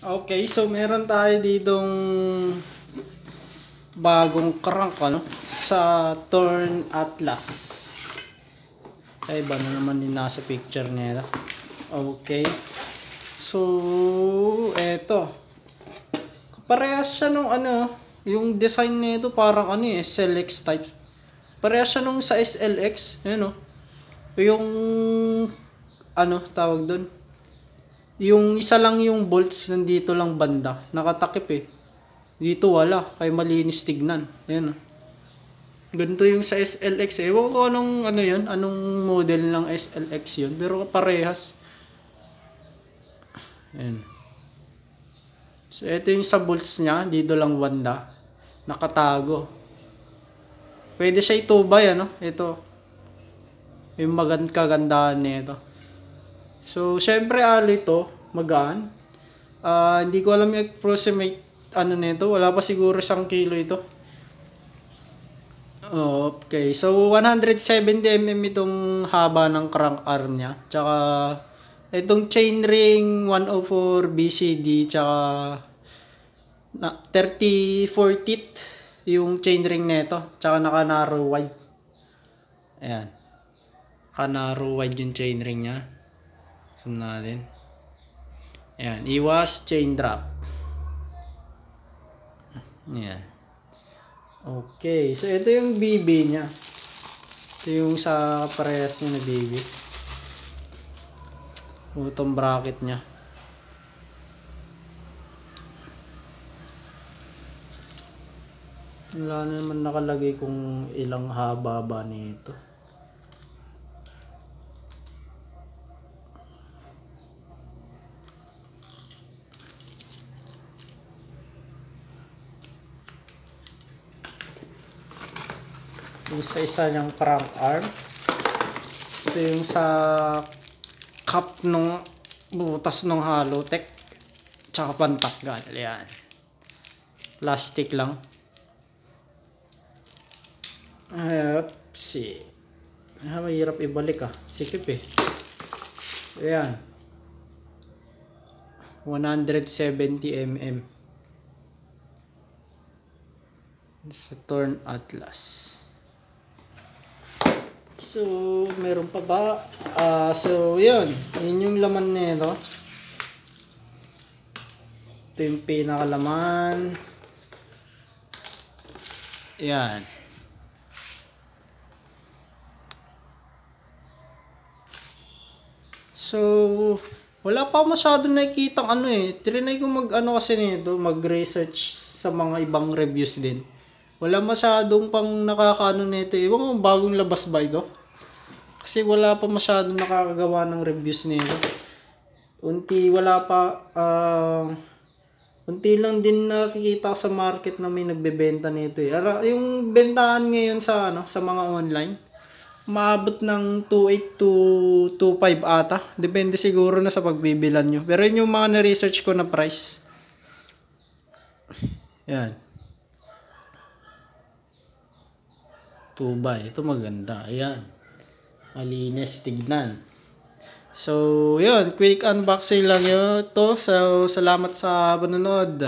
Okay, so meron tayo ditong bagong crank ano sa Torn Atlas. Ay iba na naman din nasa picture nila. Okay. So, eto. Parehas siya nung ano, yung design nito parang ano eh, SLX type. Parehas siya nung sa SLX, ano. Yung ano tawag doon yung isa lang yung bolts nandito lang banda. Nakatakip eh. Dito wala. Kaya malinis tignan. Ayan oh. Ganito yung sa SLX eh. Ewan ko anong ano yun. Anong model ng SLX yun. Pero parehas. Ayan. So ito yung sa bolts niya. Dito lang banda. Nakatago. Pwede siya itubay ano. Ito. Yung magand kagandahan nito. So, syempre ali to, magaan. Uh, hindi ko alam yung approximate ano nito, wala pa siguro isang kilo ito. Okay, so 170mm itong haba ng crank arm niya. Tsaka itong chainring 104 BCD tsaka na 34 teeth yung chainring nito. Tsaka naka narrow wide. Ayan. Naka narrow wide yung chainring niya. Zoom natin. Ayan, iwas chain drop. Ayan. Okay, so ito yung BB niya. Ito yung sa parehas niya na BB. Itong bracket niya. Wala na naman nakalagay kung ilang haba ba nito. Isa-isa niyang crank arm. Ito yung sa cup nung butas ng Halotech. Tsaka pantakgal. Yan. Plastic lang. Upsi. Ah, mahirap ibalik ah. Sikip eh. Ayan. 170 mm. Sa Torn Atlas. So, meron pa ba? Uh, so, yun. Yun yung laman nito. Ito yung pinakalaman. Yan. So, wala pa masyado nakikita ano eh. Trinay ko mag ano kasi nito, mag-research sa mga ibang reviews din. Wala masyadong pang nakakaano nito. Ewan mo, bagong labas ba ito? Kasi wala pa masyadong nakakagawa ng reviews nito. Unti, wala pa, uh, unti lang din nakikita sa market na may nagbebenta nito eh. Ara, yung bentahan ngayon sa, ano, sa mga online, maabot ng 2.8 to 2.5 ata. Depende siguro na sa pagbibilan nyo. Pero yun yung mga na-research ko na price. Yan. 2 by. Ito maganda. Ayan malinis tignan. So, yun, quick unboxing lang yun to. So, salamat sa panonood.